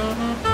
Mm-hmm.